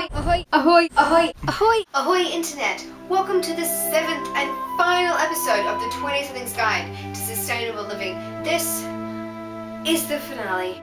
Ahoy! Ahoy! Ahoy! Ahoy! Ahoy! Ahoy Internet! Welcome to the seventh and final episode of the 20 Somethings Guide to Sustainable Living. This is the finale.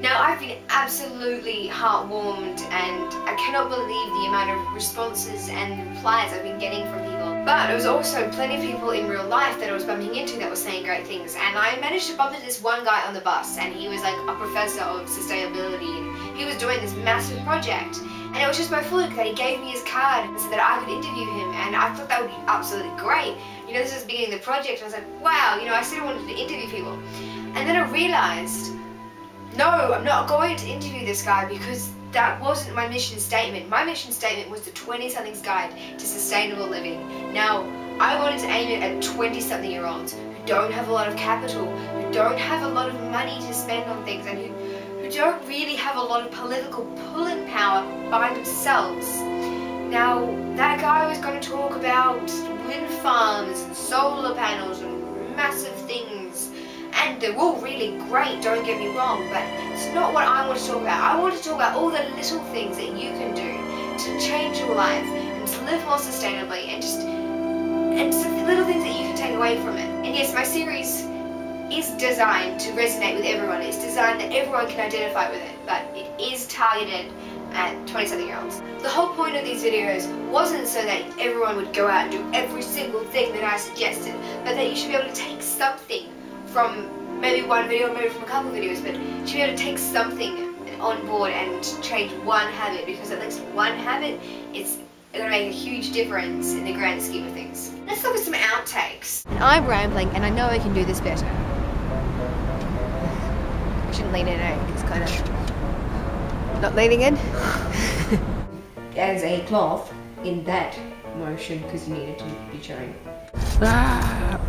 Now I've been absolutely heartwarmed and I cannot believe the amount of responses and replies I've been getting from people. But there was also plenty of people in real life that I was bumping into that were saying great things and I managed to bump into this one guy on the bus and he was like a professor of sustainability and he was doing this massive project and it was just by fluke that he gave me his card so that I could interview him and I thought that would be absolutely great. You know, this was the beginning of the project I was like, wow, you know, I still wanted to interview people. And then I realized no, I'm not going to interview this guy because that wasn't my mission statement. My mission statement was the 20 somethings guide to sustainable living. Now, I wanted to aim it at 20 something year olds who don't have a lot of capital, who don't have a lot of money to spend on things, and who, who don't really have a lot of political pulling power by themselves. Now, that guy was going to talk about wind farms and solar panels and they're all really great, don't get me wrong, but it's not what I want to talk about. I want to talk about all the little things that you can do to change your life and to live more sustainably and just and some little things that you can take away from it. And yes, my series is designed to resonate with everyone. It's designed that everyone can identify with it, but it is targeted at 20-something year olds. The whole point of these videos wasn't so that everyone would go out and do every single thing that I suggested, but that you should be able to take something from maybe one video, maybe from a couple videos, but to be able to take something on board and change one habit because at least one habit is going to make a huge difference in the grand scheme of things. Let's look at some outtakes. And I'm rambling and I know I can do this better. I shouldn't lean in, eh? It's kind of... Not leaning in? There's a cloth in that motion because you needed to be showing. Ah.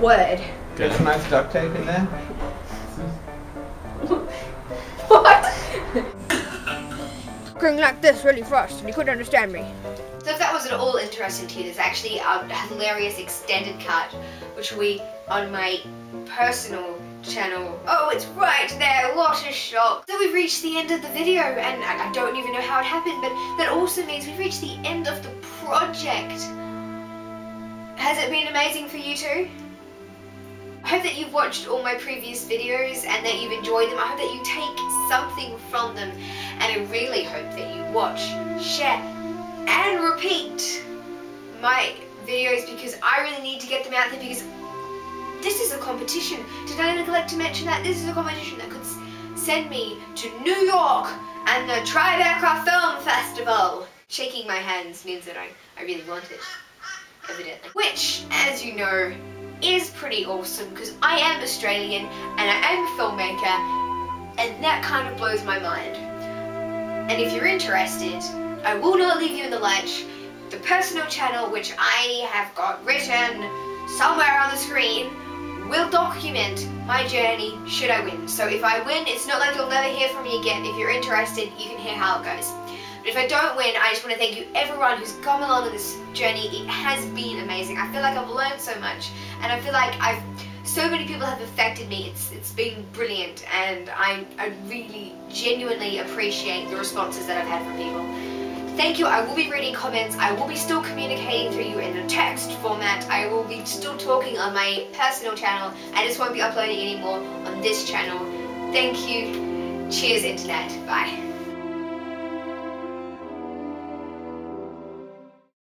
Word. Get some nice duct tape in there. What? Going like this really fast and you couldn't understand me. So if that wasn't all interesting to you, there's actually a hilarious extended cut, which will be on my personal channel. Oh, it's right there, what a shock. So we've reached the end of the video, and I don't even know how it happened, but that also means we've reached the end of the project. Has it been amazing for you too? I hope that you've watched all my previous videos and that you've enjoyed them. I hope that you take something from them and I really hope that you watch, share and repeat my videos because I really need to get them out there because this is a competition. Did I neglect to mention that? This is a competition that could send me to New York and the Tribeca Film Festival. Shaking my hands means that I, I really want it, evidently. Which, as you know, is pretty awesome because I am Australian and I am a filmmaker and that kind of blows my mind. And if you're interested, I will not leave you in the lurch. The personal channel which I have got written somewhere on the screen will document my journey should I win. So if I win, it's not like you'll never hear from me again. If you're interested, you can hear how it goes. But if I don't win, I just want to thank you everyone who's come along on this journey. It has been amazing. I feel like I've learned so much and I feel like I've so many people have affected me. It's it's been brilliant and I, I really genuinely appreciate the responses that I've had from people. Thank you. I will be reading comments. I will be still communicating through you in a text format. I will be still talking on my personal channel. I just won't be uploading anymore on this channel. Thank you. Cheers, Internet. Bye.